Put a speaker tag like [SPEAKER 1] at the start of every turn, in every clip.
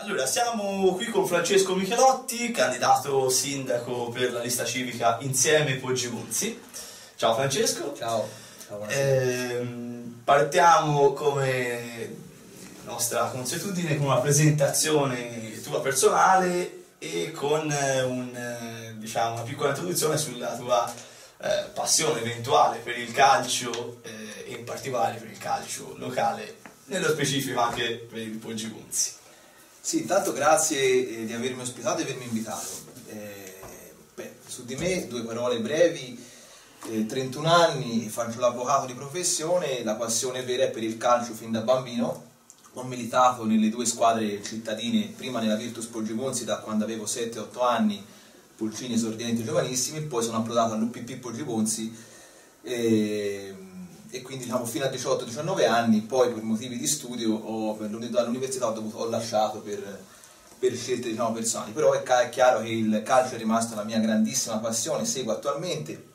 [SPEAKER 1] Allora, siamo qui con Francesco Michelotti, candidato sindaco per la lista civica Insieme Poggimunzi. Ciao Francesco.
[SPEAKER 2] Ciao.
[SPEAKER 1] Ciao ehm, partiamo come nostra consuetudine con una presentazione tua personale e con eh, un, eh, diciamo, una piccola introduzione sulla tua eh, passione eventuale per il calcio eh, e in particolare per il calcio locale, nello specifico anche per il Poggimunzi.
[SPEAKER 2] Sì, intanto grazie eh, di avermi ospitato e avermi invitato. Eh, beh, su di me due parole brevi. Eh, 31 anni, faccio l'avvocato di professione, la passione vera è per il calcio fin da bambino. Ho militato nelle due squadre cittadine, prima nella Virtus Poggimonzi da quando avevo 7-8 anni, pulcini esordienti giovanissimi, poi sono approdato all'UPP Poggimonzi. Eh, e quindi diciamo, fino a 18-19 anni, poi per motivi di studio ho, all'università ho, ho lasciato per, per scelte diciamo, personali, però è, è, chiaro che il calcio è rimasto la mia grandissima passione, seguo attualmente,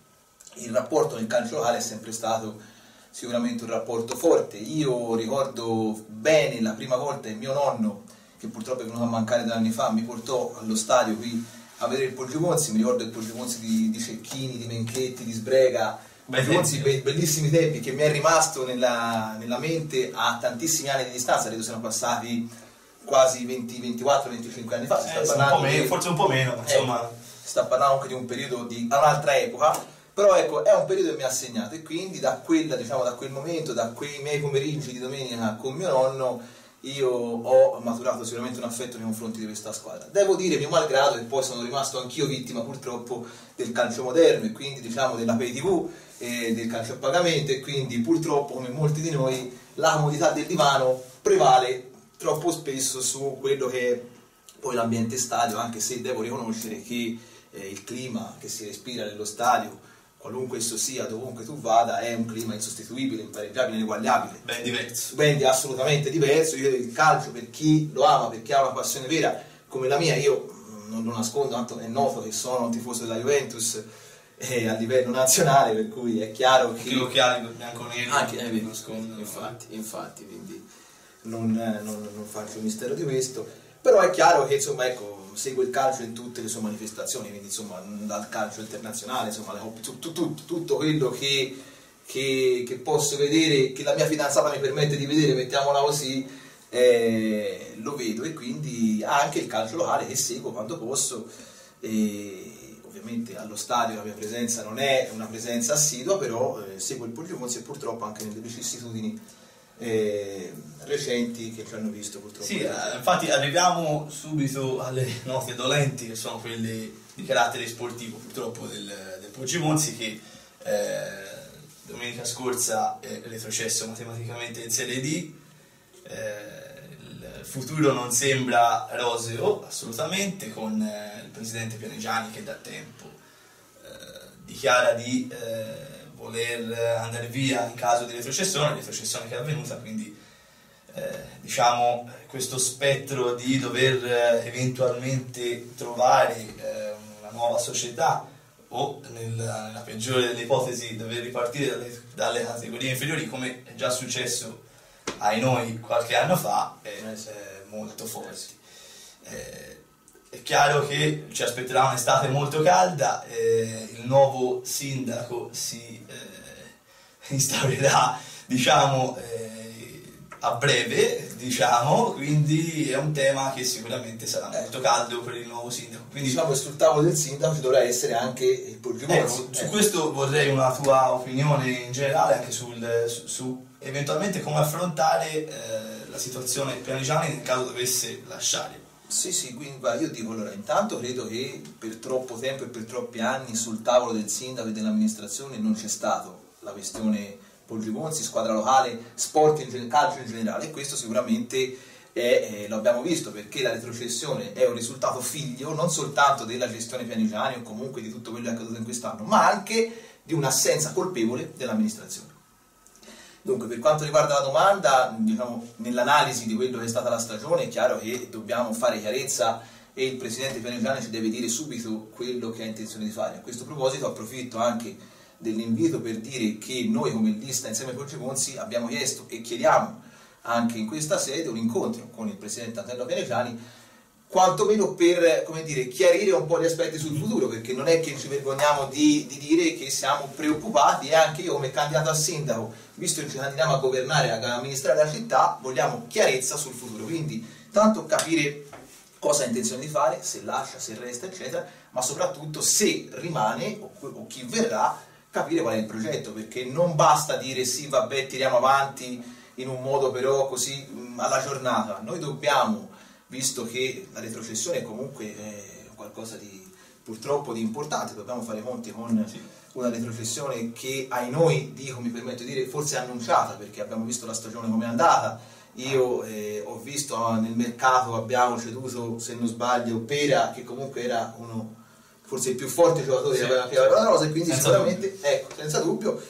[SPEAKER 2] il rapporto nel calcio locale è sempre stato sicuramente un rapporto forte, io ricordo bene la prima volta che mio nonno, che purtroppo è venuto a mancare due anni fa, mi portò allo stadio qui a vedere il Poggiomonzi, mi ricordo il Poggiomonzi di, di Cecchini, di Menchetti, di Sbrega, Belluzzi, be bellissimi tempi che mi è rimasto nella, nella, mente a tantissimi anni di distanza, credo siano passati quasi 20, 24, 25 anni fa.
[SPEAKER 1] Si eh, un meno, forse un po' meno,
[SPEAKER 2] eh, insomma. si sta parlando anche di un periodo di un'altra epoca, però ecco, è un periodo che mi ha segnato e quindi da, quella, diciamo, da quel momento, da quei miei pomeriggi di domenica con mio nonno, io ho maturato sicuramente un affetto nei confronti di questa squadra. Devo dire, mio malgrado, che poi sono rimasto anch'io vittima purtroppo del calcio moderno e quindi diciamo della pay tv e del calcio a pagamento e quindi purtroppo come molti di noi la comodità del divano prevale troppo spesso su quello che è poi l'ambiente stadio, anche se devo riconoscere che eh, il clima che si respira nello stadio qualunque esso sia, dovunque tu vada, è un clima insostituibile, impareggiabile, ineguagliabile.
[SPEAKER 1] Ben diverso.
[SPEAKER 2] Ben assolutamente diverso. Io il calcio, per chi lo ama, per chi ha una passione vera come la mia, io mm, non lo nascondo, tanto è noto che sono un tifoso della Juventus eh, a livello nazionale, per cui è chiaro che...
[SPEAKER 1] Anche gli occhiali bianco-neri
[SPEAKER 2] anche, eh, nascondono. Infatti, infatti, quindi non, non, non faccio mistero di questo. Però è chiaro che, insomma, ecco, segue il calcio in tutte le sue manifestazioni, quindi insomma dal calcio internazionale, insomma tutto, tutto, tutto quello che, che, che, posso vedere, che la mia fidanzata mi permette di vedere, mettiamola così, eh, lo vedo e quindi anche il calcio locale che seguo quando posso. E ovviamente allo stadio la mia presenza non è una presenza assidua, però eh, seguo il Poggiomonzi e purtroppo anche nelle vicissitudini eh, recenti che ci hanno visto purtroppo.
[SPEAKER 1] Sì, eh, infatti arriviamo subito alle note dolenti che sono quelle di carattere sportivo purtroppo del, del Poggimonzi che eh, domenica scorsa è retrocesso matematicamente in Serie D. Eh, il futuro non sembra roseo assolutamente con eh, il presidente Pianigiani che da tempo eh, dichiara di voler andare via in caso di retrocessione, retrocessione che è avvenuta, quindi eh, diciamo questo spettro di dover eh, eventualmente trovare eh, una nuova società o nella, nella, peggiore delle ipotesi dover ripartire dalle, dalle, categorie inferiori come è già successo ai noi qualche anno fa è eh, molto forte. Eh, è chiaro che ci aspetterà un'estate molto calda, eh, il nuovo sindaco si eh, instaurerà diciamo, eh, a breve, diciamo, quindi è un tema che sicuramente sarà molto caldo per il nuovo sindaco.
[SPEAKER 2] Quindi diciamo che sul tavolo del sindaco ci dovrà essere anche il Porgimone.
[SPEAKER 1] Ecco, su questo vorrei una tua opinione in generale, anche sul, su, su eventualmente come affrontare eh, la situazione Pianigiani nel caso dovesse lasciare
[SPEAKER 2] sì, sì, quindi io dico allora, intanto credo che per troppo tempo e per troppi anni sul tavolo del sindaco e dell'amministrazione non c'è stato la questione Polgimonzi, squadra locale, sport in calcio in generale e questo sicuramente è, eh, lo abbiamo visto perché la retrocessione è un risultato figlio non soltanto della gestione pianigiani o comunque di tutto quello che è accaduto in quest'anno, ma anche di un'assenza colpevole dell'amministrazione. Dunque, per quanto riguarda la domanda, diciamo, nell'analisi di quello che è stata la stagione, è chiaro che dobbiamo fare chiarezza e il presidente Pianigiani ci deve dire subito quello che ha intenzione di fare. A questo proposito approfitto anche dell'invito per dire che noi come lista insieme con Ceponzi abbiamo chiesto e chiediamo anche in questa sede un incontro con il presidente Antonio Veneciani quantomeno per dire, chiarire un po' gli aspetti sul futuro, perché non è che ci vergogniamo di, di, dire che siamo preoccupati e anche io come candidato a sindaco, visto che ci candidiamo a governare, a amministrare la città, vogliamo chiarezza sul futuro, quindi tanto capire cosa ha intenzione di fare, se lascia, se resta, eccetera, ma soprattutto se rimane o, o chi verrà, capire qual è il progetto, perché non basta dire sì, vabbè, tiriamo avanti in un modo però così mh, alla giornata, noi dobbiamo visto che la retrocessione è comunque è qualcosa di purtroppo di importante, dobbiamo fare conti con sì. una retrocessione che ai noi, dico, mi permetto di dire, forse annunciata perché abbiamo visto la stagione come è andata, io eh, ho visto nel mercato abbiamo ceduto, se non sbaglio, Pera che comunque era uno forse il più forte giocatore sì, che aveva la rosa e quindi senza sicuramente, dubbio. ecco, senza dubbio,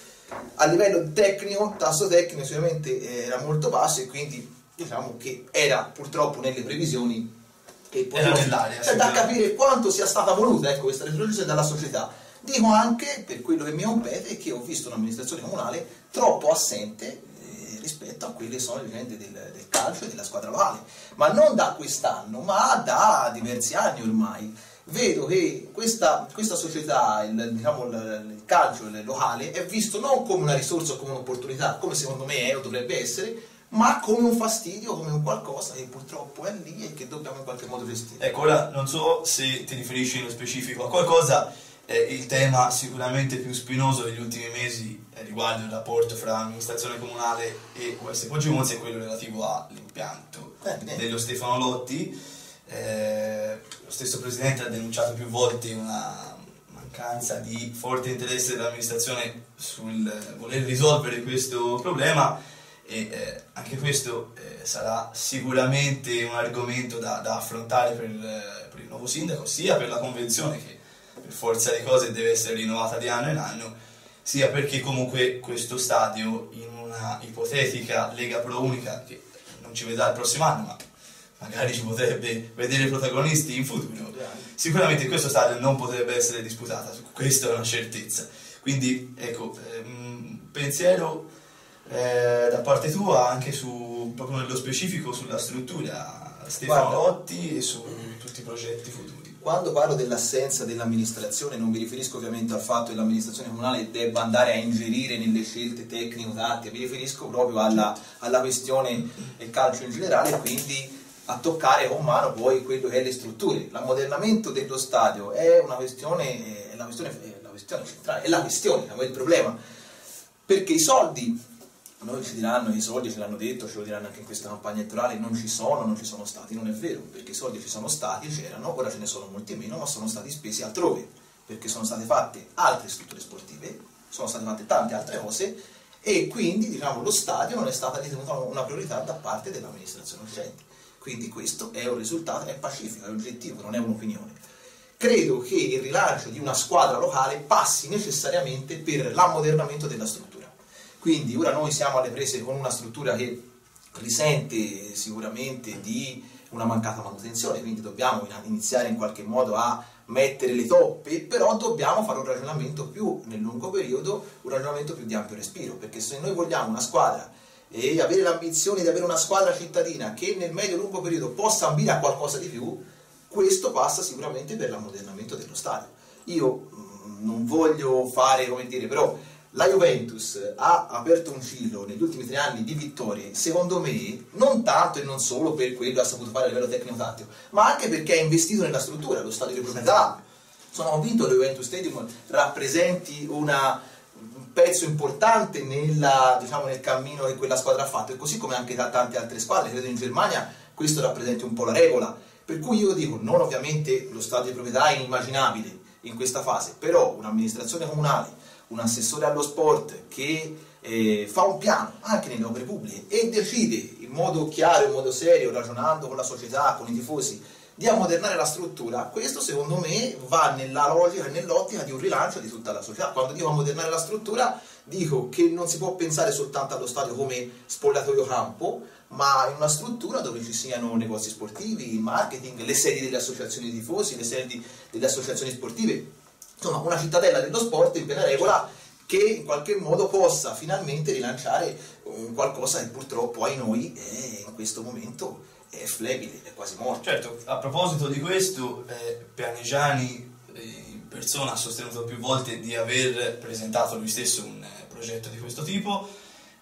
[SPEAKER 2] a livello tecnico, tasso tecnico sicuramente era molto basso e quindi diciamo che era purtroppo nelle previsioni che
[SPEAKER 1] potevano nell'aria
[SPEAKER 2] cioè, da capire quanto sia stata voluta ecco, questa retrocessione dalla società. Dico anche per quello che mi compete che ho visto un'amministrazione comunale troppo assente eh, rispetto a quelle che sono le vicende del, del calcio e della squadra locale. Ma non da quest'anno ma da diversi anni ormai. Vedo che questa, questa società, il, diciamo, il, il calcio il locale, è visto non come una risorsa o come un'opportunità, come secondo me è o dovrebbe essere, ma come un fastidio, come un qualcosa che purtroppo è lì e che dobbiamo in qualche modo gestire.
[SPEAKER 1] Ecco, ora non so se ti riferisci nello specifico a qualcosa, eh, il tema sicuramente più spinoso degli ultimi mesi eh, riguardo il rapporto fra amministrazione comunale e US Poggiomonzi è quello relativo all'impianto eh, dello Stefano Lotti. Eh, lo stesso Presidente ha denunciato più volte una mancanza di forte interesse dell'amministrazione sul voler risolvere questo problema e eh, anche questo eh, sarà sicuramente un argomento da, da affrontare per, eh, per, il nuovo sindaco, sia per la convenzione che per forza di cose deve essere rinnovata di anno in anno, sia perché comunque questo stadio in una ipotetica Lega Pro Unica, che non ci vedrà il prossimo anno, ma magari ci potrebbe vedere protagonisti in futuro, sicuramente questo stadio non potrebbe essere disputata, questa è una certezza. Quindi ecco, ehm, pensiero eh, da parte tua anche su, proprio nello specifico sulla struttura Stefano Guarda, Lotti e su tutti i progetti futuri.
[SPEAKER 2] Quando parlo dell'assenza dell'amministrazione non mi riferisco ovviamente al fatto che l'amministrazione comunale debba andare a ingerire nelle scelte tecnico-tattiche, mi riferisco proprio alla, alla questione del calcio in generale quindi a toccare con mano poi quello che è le strutture. L'ammodernamento dello stadio è una questione, è la questione, è la questione centrale, è la questione, è il problema, perché i soldi noi ci diranno i soldi ce l'hanno detto, ce lo diranno anche in questa campagna elettorale, non ci sono, non ci sono stati, non è vero, perché i soldi ci sono stati, c'erano, ora ce ne sono molti meno, ma sono stati spesi altrove, perché sono state fatte altre strutture sportive, sono state fatte tante altre cose e quindi diciamo, lo stadio non è stata ritenuta una priorità da parte dell'amministrazione uscente. Quindi questo è un risultato, è pacifico, è oggettivo, non è un'opinione. Credo che il rilancio di una squadra locale passi necessariamente per l'ammodernamento della struttura quindi ora noi siamo alle prese con una struttura che risente sicuramente di una mancata manutenzione, quindi dobbiamo iniziare in qualche modo a mettere le toppe, però dobbiamo fare un ragionamento più nel lungo periodo, un ragionamento più di ampio respiro, perché se noi vogliamo una squadra e avere l'ambizione di avere una squadra cittadina che nel medio-lungo periodo possa ambire a qualcosa di più, questo passa sicuramente per l'ammodernamento dello stadio. Io mh, non voglio fare, come dire, però la Juventus ha aperto un ciclo negli ultimi tre anni di vittorie, secondo me, non tanto e non solo per quello che ha saputo fare a livello tecnico-tattico, ma anche perché ha investito nella struttura, lo stadio di proprietà. Sono convinto che lo Juventus Stadium rappresenti una, un pezzo importante nella, diciamo, nel cammino che quella squadra ha fatto, e così come anche da tante altre squadre, credo in Germania questo rappresenti un po' la regola. Per cui io dico, non ovviamente lo stadio di proprietà è inimmaginabile in questa fase, però un'amministrazione comunale un assessore allo sport che eh, fa un piano anche nelle opere pubbliche e decide in modo chiaro, in modo serio, ragionando con la società, con i tifosi, di ammodernare la struttura, questo secondo me va nella logica e nell'ottica di un rilancio di tutta la società. Quando dico ammodernare la struttura, dico che non si può pensare soltanto allo stadio come spogliatoio campo, ma in una struttura dove ci siano negozi sportivi, marketing, le sedi delle associazioni tifosi, le sedi delle associazioni sportive, insomma una cittadella dello sport in piena regola che in qualche modo possa finalmente rilanciare qualcosa che purtroppo ai noi è, in questo momento è flebile, è quasi morto.
[SPEAKER 1] Certo, a proposito di questo, eh, Pianigiani eh, in persona ha sostenuto più volte di aver presentato lui stesso un eh, progetto di questo tipo,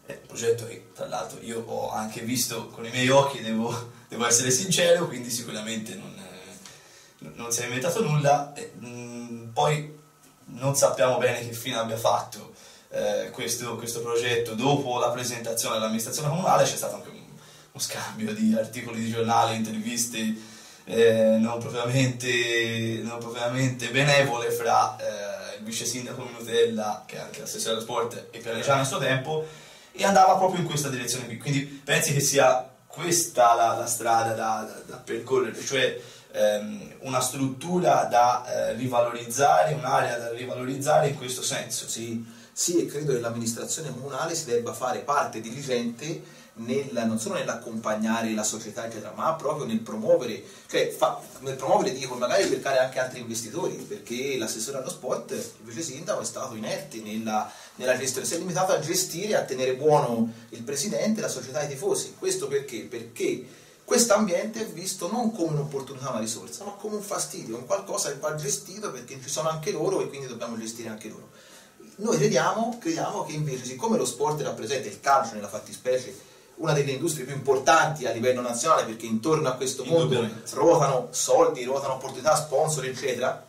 [SPEAKER 1] eh, progetto che tra l'altro io ho anche visto con i miei occhi, devo, devo essere sincero, quindi sicuramente non, eh, non si è inventato nulla. Mh, mm, poi non sappiamo bene che fine abbia fatto eh, questo, questo, progetto. Dopo la presentazione all'amministrazione comunale c'è stato anche un, uno scambio di articoli di giornale, interviste eh, non, propriamente, non, propriamente, benevole fra eh, il vice sindaco Minutella, che è anche l'assessore allo sport, e Pianeggiano a suo tempo, e andava proprio in questa direzione qui. Quindi pensi che sia questa la, la strada da, da, da percorrere, cioè ehm, una struttura da eh, rivalorizzare, un'area da rivalorizzare in questo senso.
[SPEAKER 2] Sì, sì, e credo che l'amministrazione comunale si debba fare parte diligente nel, non solo nell'accompagnare la società, eccetera, ma proprio nel promuovere, cioè fa, nel promuovere dico magari cercare anche altri investitori, perché l'assessore allo sport, il vice sindaco, è stato inerte nella, nella gestione, si è limitato a gestire, a tenere buono il presidente, la società e i tifosi. Questo perché? Perché questo ambiente è visto non come un'opportunità, una risorsa, ma come un fastidio, un qualcosa che va gestito perché ci sono anche loro e quindi dobbiamo gestire anche loro. Noi crediamo, crediamo che invece, siccome lo sport rappresenta il calcio nella fattispecie, una delle industrie più importanti a livello nazionale perché intorno a questo mondo ruotano soldi, ruotano opportunità, sponsor, eccetera,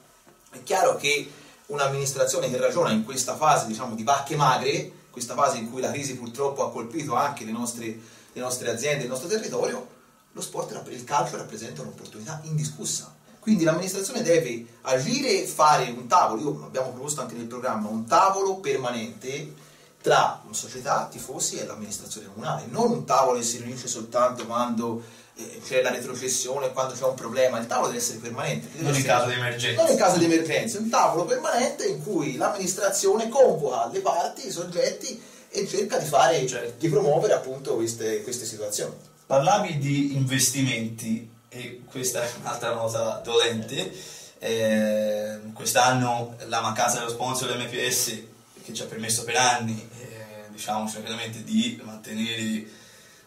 [SPEAKER 2] è chiaro che un'amministrazione che ragiona in questa fase diciamo, di vacche magre, questa fase in cui la crisi purtroppo ha colpito anche le nostre, le nostre aziende, il nostro territorio, lo sport, il calcio rappresenta un'opportunità indiscussa. Quindi l'amministrazione deve agire e fare un tavolo, io abbiamo proposto anche nel programma, un tavolo permanente tra società, tifosi e l'amministrazione comunale, non un tavolo che si riunisce soltanto quando eh, c'è la retrocessione, quando c'è un problema, il tavolo deve essere permanente.
[SPEAKER 1] Deve non essere, in caso di emergenza.
[SPEAKER 2] Non in caso di emergenza, un tavolo permanente in cui l'amministrazione convoca le parti, i soggetti e cerca di, fare, certo. di promuovere appunto queste, queste situazioni.
[SPEAKER 1] Parlavi di investimenti e questa è un'altra nota dolente. Eh, quest'anno la mancanza dello sponsor dell'MPS che ci ha permesso per anni eh, diciamo certamente di mantenere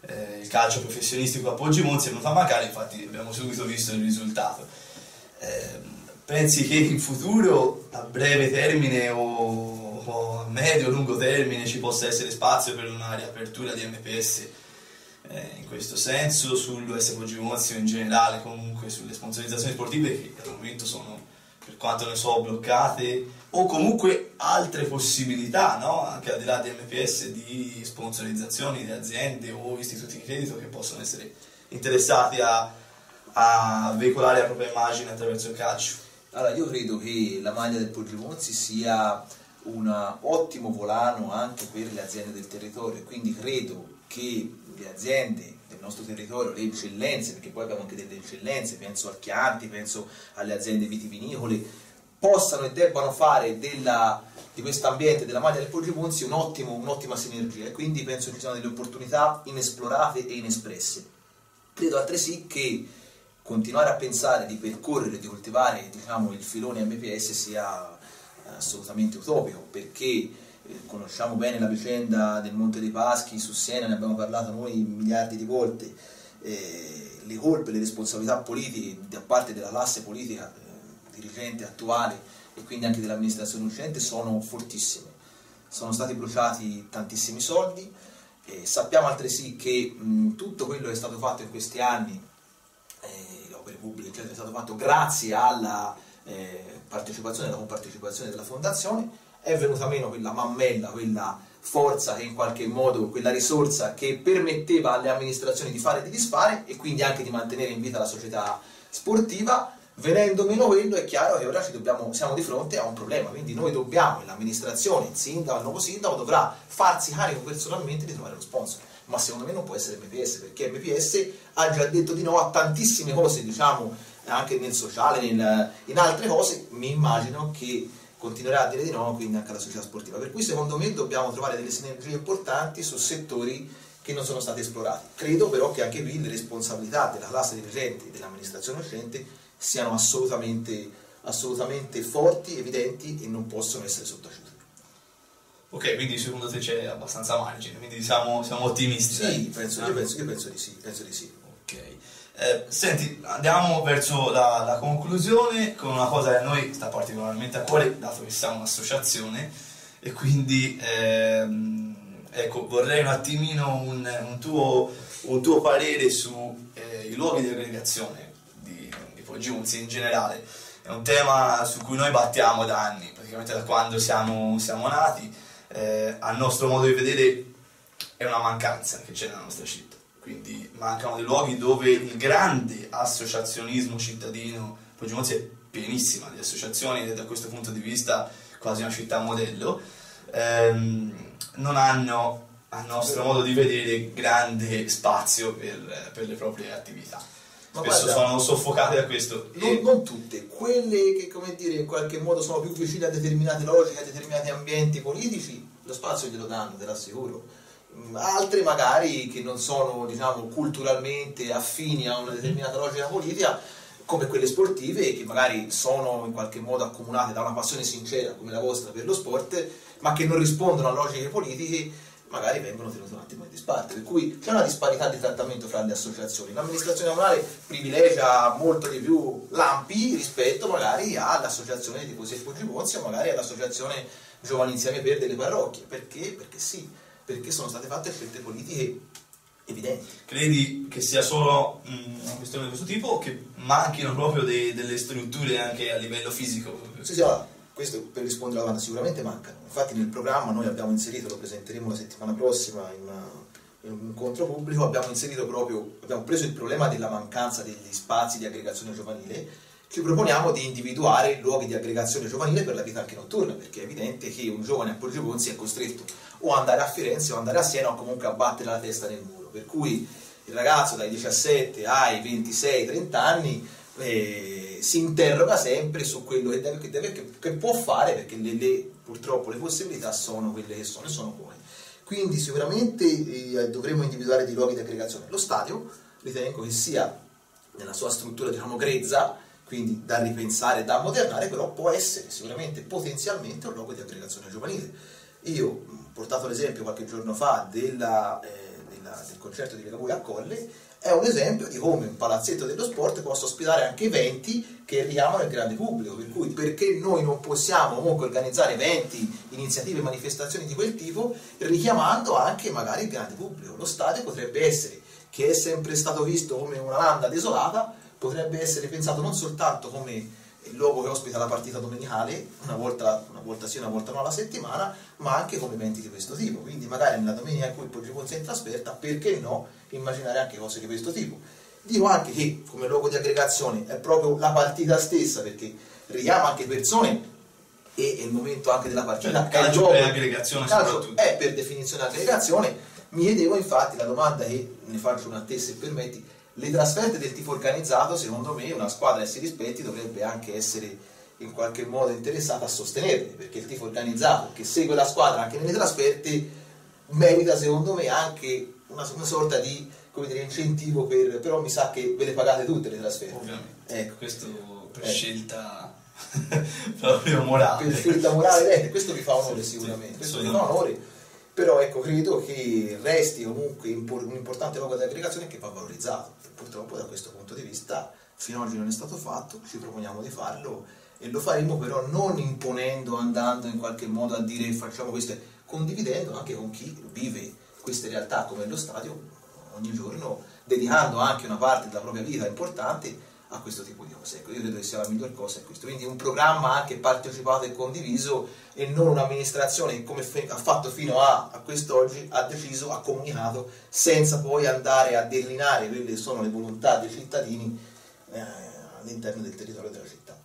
[SPEAKER 1] eh, il calcio professionistico a Poggi Monzi è venuto a mancare, infatti abbiamo subito visto il risultato. Eh, pensi che in futuro, a breve termine o, o a medio o lungo termine, ci possa essere spazio per una riapertura di MPS eh, in questo senso, sull'USPG Mozio in generale, comunque sulle sponsorizzazioni sportive che al momento sono, per quanto ne so, bloccate, o comunque altre possibilità, no? anche al di là di MPS, di sponsorizzazioni di aziende o istituti di credito che possono essere interessati a, a veicolare la propria immagine attraverso il calcio.
[SPEAKER 2] Allora, io credo che la maglia del Poggimozzi sia un ottimo volano anche per le aziende del territorio, quindi credo che le aziende del nostro territorio, le eccellenze, perché poi abbiamo anche delle eccellenze, penso al Chianti, penso alle aziende vitivinicole, possano e debbano fare della, di questo ambiente della maglia del Poggibunzi un un'ottima sinergia e quindi penso ci siano delle opportunità inesplorate e inespresse. Credo altresì che continuare a pensare di percorrere, di coltivare diciamo, il filone MPS sia assolutamente utopico perché eh, conosciamo bene la vicenda del Monte dei Paschi su Siena, ne abbiamo parlato noi miliardi di volte, eh, le colpe, le responsabilità politiche da parte della classe politica eh, dirigente attuale e quindi anche dell'amministrazione uscente sono fortissime. Sono stati bruciati tantissimi soldi, eh, sappiamo altresì che mh, tutto quello che è stato fatto in questi anni, eh, le opere pubbliche, eccetera, è stato fatto grazie alla eh, partecipazione, alla compartecipazione della fondazione, è venuta meno quella mammella, quella forza che in qualche modo, quella risorsa che permetteva alle amministrazioni di fare e di disfare e quindi anche di mantenere in vita la società sportiva. Venendo meno quello è chiaro che ora dobbiamo, siamo di fronte a un problema, quindi noi dobbiamo, l'amministrazione, il sindaco, il nuovo sindaco dovrà farsi carico personalmente di trovare lo sponsor, ma secondo me non può essere MPS perché MPS ha già detto di no a tantissime cose, diciamo anche nel sociale, nel, in altre cose, mi immagino che continuerà a dire di no, quindi anche alla società sportiva. Per cui secondo me dobbiamo trovare delle sinergie importanti su settori che non sono stati esplorati. Credo però che anche qui le responsabilità della classe dirigente e dell'amministrazione uscente siano assolutamente, assolutamente forti, evidenti e non possono essere sottaciute.
[SPEAKER 1] Ok, quindi secondo te c'è abbastanza margine, quindi siamo, siamo ottimisti.
[SPEAKER 2] Sì, penso, io, penso, io penso di sì, penso di sì.
[SPEAKER 1] Eh, senti, andiamo verso la, la conclusione con una cosa che a noi sta particolarmente a cuore, dato che siamo un'associazione, e quindi ehm, ecco, vorrei un attimino un, un tuo, un tuo parere sui eh, luoghi di aggregazione di, di Poggiunzi in generale. È un tema su cui noi battiamo da anni, praticamente da quando siamo, siamo nati. Eh, a nostro modo di vedere è una mancanza che c'è nella nostra città. Quindi mancano dei luoghi dove il grande associazionismo cittadino, Poggiunzi è pienissima di associazioni ed è da questo punto di vista quasi una città modello, ehm, non hanno, a nostro modo di vedere, grande spazio per, per le proprie attività.
[SPEAKER 2] Ma
[SPEAKER 1] Spesso
[SPEAKER 2] guarda,
[SPEAKER 1] sono soffocate da questo.
[SPEAKER 2] Non,
[SPEAKER 1] E,
[SPEAKER 2] non tutte, quelle che come dire in qualche modo sono più vicine a determinate logiche, a determinati ambienti politici, lo spazio glielo danno, te l'assicuro. Altre magari che non sono diciamo, culturalmente affini a una determinata logica politica, come quelle sportive, che magari sono in qualche modo accomunate da una passione sincera come la vostra per lo sport, ma che non rispondono a logiche politiche, magari vengono tenute un attimo in disparte. Per cui c'è una disparità di trattamento fra le associazioni. L'amministrazione comunale privilegia molto di più l'AMPI rispetto magari all'associazione di tifosi e Poggiponzi o magari all'associazione Giovani Insieme per delle parrocchie. Perché? Perché sì, perché sono state fatte scelte politiche evidenti.
[SPEAKER 1] credi che sia solo mm, una questione di questo tipo o che manchino proprio dei- delle strutture anche a livello fisico?
[SPEAKER 2] Sì, sì, allora, questo per rispondere alla domanda sicuramente mancano. Infatti nel programma noi abbiamo inserito, lo presenteremo la settimana prossima in, una- in un incontro pubblico, abbiamo inserito proprio, abbiamo preso il problema della mancanza degli spazi di aggregazione giovanile, ci proponiamo di individuare luoghi di aggregazione giovanile per la vita anche notturna, perché è evidente che un giovane a Porgeponzi è costretto o andare a Firenze o andare a Siena o comunque a battere la testa nel muro. Per cui il ragazzo dai 17 ai 26-30 anni eh, si interroga sempre su quello che, deve, che, deve- che- che può fare perché le- le- purtroppo le possibilità sono quelle che sono e sono buone. Quindi sicuramente eh, dovremmo individuare dei luoghi di aggregazione. Lo stadio ritengo che sia nella sua struttura diciamo grezza, quindi da ripensare, da ammodernare, però può essere sicuramente potenzialmente un luogo di aggregazione giovanile. Io ho portato l'esempio qualche giorno fa della, eh, della- del concerto di Ligabue a Colle, è un esempio di come un palazzetto dello sport possa ospitare anche eventi che richiamano il grande pubblico, per cui perché noi non possiamo comunque organizzare eventi, iniziative, manifestazioni di quel tipo, richiamando anche magari il grande pubblico. Lo stadio potrebbe essere, che è sempre stato visto come una landa desolata, potrebbe essere pensato non soltanto come il luogo che ospita la partita domenicale, una volta, una volta sì, una volta no alla settimana, ma anche come eventi di questo tipo. Quindi magari nella domenica in cui il Poggioponza è in trasferta, perché no immaginare anche cose di questo tipo. Dico anche che come luogo di aggregazione è proprio la partita stessa, perché richiama anche persone e è il momento anche della partita.
[SPEAKER 1] Cioè, calcio
[SPEAKER 2] gioco.
[SPEAKER 1] è aggregazione soprattutto.
[SPEAKER 2] è per definizione aggregazione. Mi chiedevo infatti la domanda che ne faccio una a te se permetti, le trasferte del tifo organizzato, secondo me, una squadra che si rispetti dovrebbe anche essere in qualche modo interessata a sostenerle, perché il tifo organizzato che segue la squadra anche nelle trasferte merita secondo me anche una, una sorta di come dire, incentivo per, però mi sa che ve le pagate tutte le trasferte.
[SPEAKER 1] Ovviamente.
[SPEAKER 2] Ecco.
[SPEAKER 1] Questo per
[SPEAKER 2] Eh.
[SPEAKER 1] scelta proprio morale.
[SPEAKER 2] per scelta morale eh, questo vi fa onore
[SPEAKER 1] Sì,
[SPEAKER 2] sicuramente questo vi fa onore però ecco credo che resti comunque un importante luogo di aggregazione che va valorizzato. Purtroppo da questo punto di vista fino ad oggi non è stato fatto ci proponiamo di farlo e lo faremo però non imponendo andando in qualche modo a dire facciamo questo condividendo anche con chi vive queste realtà come lo stadio ogni giorno dedicando anche una parte della propria vita importante a questo tipo di cose. Ecco, io credo che sia la miglior cosa è questo. Quindi un programma anche partecipato e condiviso e non un'amministrazione che come ha fatto fino a, a quest'oggi, ha deciso, ha comunicato, senza poi andare a declinare quelle che sono le volontà dei cittadini eh, all'interno del territorio della città.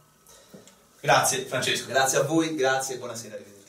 [SPEAKER 1] Grazie Francesco.
[SPEAKER 2] Grazie a voi, grazie e buonasera, arrivederci.